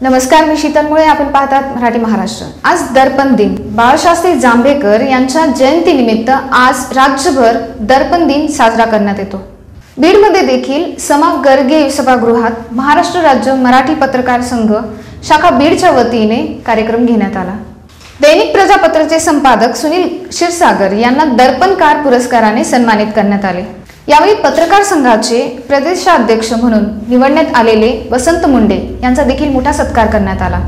नमस्कार मी शीतलमुळे आपण पाहतात मराठी महाराष्ट्र. आज दर्पण दिन. बाळशास्त्री जांभेकर यांच्या जयंतीनिमित्त आज राज्यभर दर्पण दिन साजरा करण्यात येतो. बीडमध्ये देखील समा गर्गे सभागृहात महाराष्ट्र राज्य मराठी पत्रकार संघ शाखा बीडच्या वतीने कार्यक्रम घेण्यात आला. दैनिक प्रजापत्रचे संपादक सुनील क्षीरसागर यांना दर्पणकार पुरस्काराने सन्मानित करण्यात आले. यावेळी पत्रकार संघाचे प्रदेशाध्यक्ष म्हणून निवडण्यात आलेले वसंत मुंडे यांचा देखील मोठा सत्कार करण्यात आला.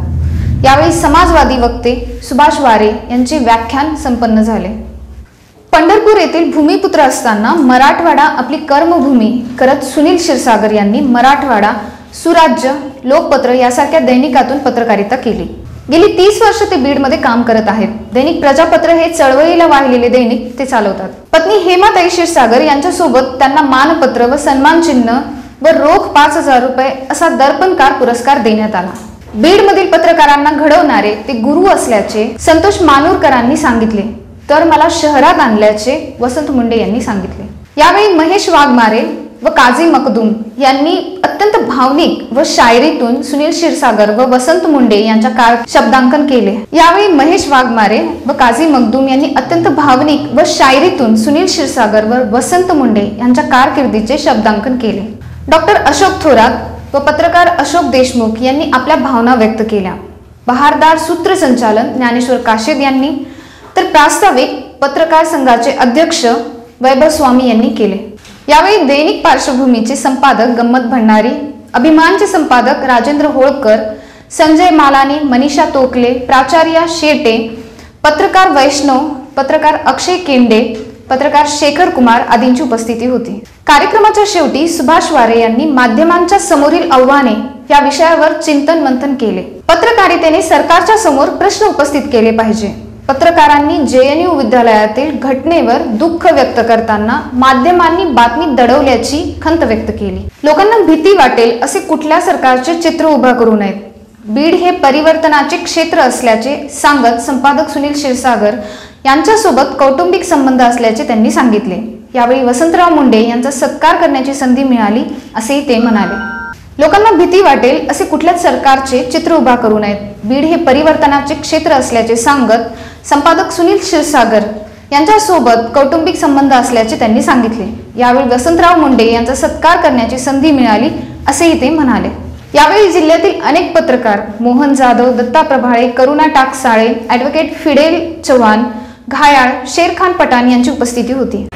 यावेळी समाजवादी वक्ते सुभाष वारे यांचे व्याख्यान संपन्न झाले. पंढरपूर येथील भूमिपुत्र असताना मराठवाडा आपली कर्मभूमी करत सुनील क्षीरसागर यांनी मराठवाडा सुराज्य लोकपत्र यासारख्या दैनिकातून पत्रकारिता केली. गेली तीस वर्ष ते बीडमध्ये काम करत आहेत. दैनिक प्रजापत्र हे चळवळीला वाहिलेले दैनिक ते चालवतात. पत्नी हेमा हेमाताई क्षीरसागर यांच्यासोबत त्यांना मानपत्र व सन्मान चिन्ह व रोख पाच हजार रुपये असा दर्पणकार पुरस्कार देण्यात आला. बीडमधील पत्रकारांना घडवणारे ते गुरु असल्याचे संतोष मानूरकरांनी सांगितले. तर मला शहरात आणल्याचे वसंत मुंडे यांनी सांगितले. यावेळी महेश वाघमारे व काझी मखदूम यांनी अत्यंत भावनिक व शायरीतून सुनील क्षीरसागर व वसंत मुंडे यांच्या काळ शब्दांकन केले. यावेळी महेश वाघमारे व काझी मखदूम यांनी अत्यंत भावनिक व शायरीतून सुनील क्षीरसागर व वसंत मुंडे यांच्या कारकिर्दीचे शब्दांकन केले. डॉक्टर अशोक थोरात व पत्रकार अशोक देशमुख यांनी आपल्या भावना व्यक्त केल्या. बहारदार सूत्रसंचालन ज्ञानेश्वर काशेद यांनी तर प्रास्ताविक पत्रकार संघाचे अध्यक्ष वैभव स्वामी यांनी केले. यावेळी दैनिक पार्श्वभूमीचे संपादक गंमत भंडारी अभिमानचे संपादक राजेंद्र होळकर संजय मालानी मनीषा तोकले प्राचार्या शेटे पत्रकार वैष्णव पत्रकार अक्षय केंडे पत्रकार शेखर कुमार आदींची उपस्थिती होती. कार्यक्रमाच्या शेवटी सुभाष वारे यांनी माध्यमांच्या समोरील आव्हाने या विषयावर चिंतन मंथन केले. पत्रकारितेने सरकारच्या समोर प्रश्न उपस्थित केले पाहिजे. पत्रकारांनी जेएनयू विद्यालयातील घटनेवर दुःख व्यक्त करताना माध्यमांनी बातमी दडवल्याची खंत व्यक्त केली. लोकांना भीती वाटेल असे कुठल्या सरकारचे चित्र उभा करू नयेत. बीड हे परिवर्तनाचे क्षेत्र असल्याचे सांगत संपादक सुनील क्षीरसागर यांच्यासोबत कौटुंबिक संबंध असल्याचे त्यांनी सांगितले. यावेळी वसंतराव मुंडे यांचा सत्कार करण्याची संधी मिळाली असेही ते म्हणाले. लोकांना भीती वाटेल असे कुठल्याच सरकारचे चित्र उभा करू नयेत. बीड हे परिवर्तनाचे क्षेत्र असल्याचे सांगत संपादक सुनील क्षीरसागर यांच्यासोबत कौटुंबिक संबंध असल्याचे त्यांनी सांगितले. यावेळी वसंतराव मुंडे यांचा सत्कार करण्याची संधी मिळाली असेही ते म्हणाले. यावेळी जिल्ह्यातील अनेक पत्रकार मोहन जाधव दत्ता प्रभाळे करुणा टाकसाळे ॲडव्होकेट फिडेल चव्हाण घायाळ शेरखान पठाण यांची उपस्थिती होती.